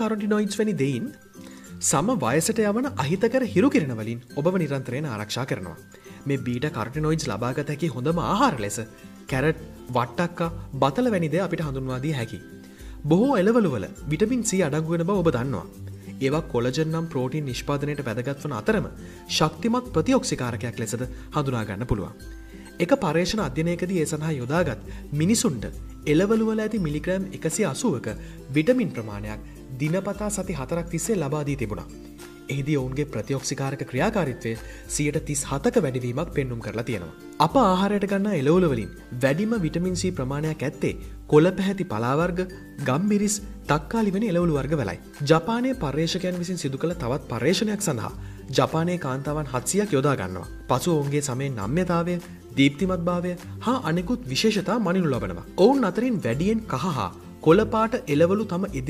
කරටිනොයිඩ්ස් වැනි දෙයින් සම වයසට යවන අහිතකර හිරු කිරෙන වලින් ඔබ නිරන්තරයෙන් ආරක්ෂා කරනවා. මේ බීට කරටිනොයිඩ්ස් ලබාගත හැකි හොඳම ආහාර ලෙස කැරට් වට්ටක්කා බතල වැනිද අපිට හඳුන්වාදී හැකි. බොහෝ එලවලුවල විටමින් සී අඩංගුවෙන බව ඔබ දන්නවා. ඒවා කොලජන්නම් ප්‍රෝටීන් නිෂ්පාදනයට වැදගත්වන අතරම ශක්තිමත් ප්‍රතිඔක්සිකාරකයක් ලෙසද හඳුනාගන්න පුළුවන්. එක පර්ේෂණ අධ්‍යනයකදී ඒ සඳහා යොදාගත් මිනිසුන්ට එලවලුවල ඇති මිලිග්‍රෑම් එකසි අසුවක විටමින් ප්‍රමාණයක් දිනපතා සති හතරක් තිස්සේ ලබාදී තිබුණා. එහිදී ඔවුන්ගේ ප්‍රතිඔක්සිකාරක ක්‍රියාකාරිත්වය සියට තිස් හතක වැඩිවීමක් පෙන්නුම් කරලා තියෙනවා. අප ආහාරයට ගන්න එලවලවලින් වැඩිම විටමින්සි ප්‍රමාණයක් ඇත්තේ කොළ පැහැති පලාවර්ග ගම්මිරිස් තක්කාලි වෙන එලවලු වර්ග වෙලයි. ජපානය පර්ේෂකයන් විසින් සිදු කළ තවත් පර්ේෂණයක් සඳහා ජපානයේ කාන්තාවන් හත්සියක් යොදා ගන්නවා. පසු ඔවුන්ගේ සමේ නම්්‍යතාවය දීප්තිමත් භාවය හා අනෙකුත් විශේෂතා මනිනු ලබනවා. ඔවුන් අතරින් වැඩියෙන් කහහා කොළපාට එලවලු තම ඉදිරි